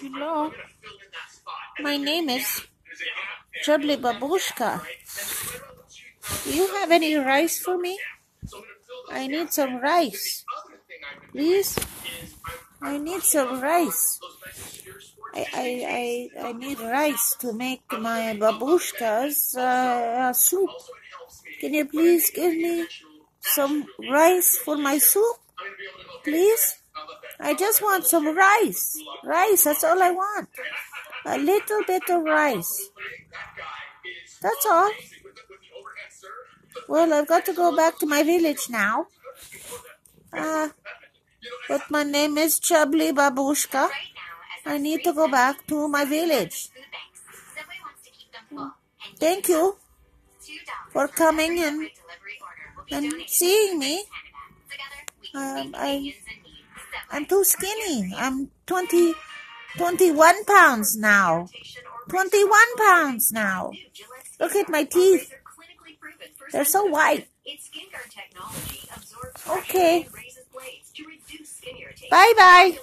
Hello. My name is Chubbly Babushka. Do you have any rice for me? I need some rice. Please? I need some rice. I, I, I, I need rice to make my babushka's uh, soup. Can you please give me some rice for my soup? Please? I just want some rice. Rice, that's all I want. A little bit of rice. That's all. Well, I've got to go back to my village now. Uh, but my name is Chubbly Babushka. I need to go back to my village. Thank you for coming and, and seeing me. Um, I, I'm too skinny. I'm 20, 21 pounds now. 21 pounds now. Look at my teeth. They're so white. Okay. Bye bye.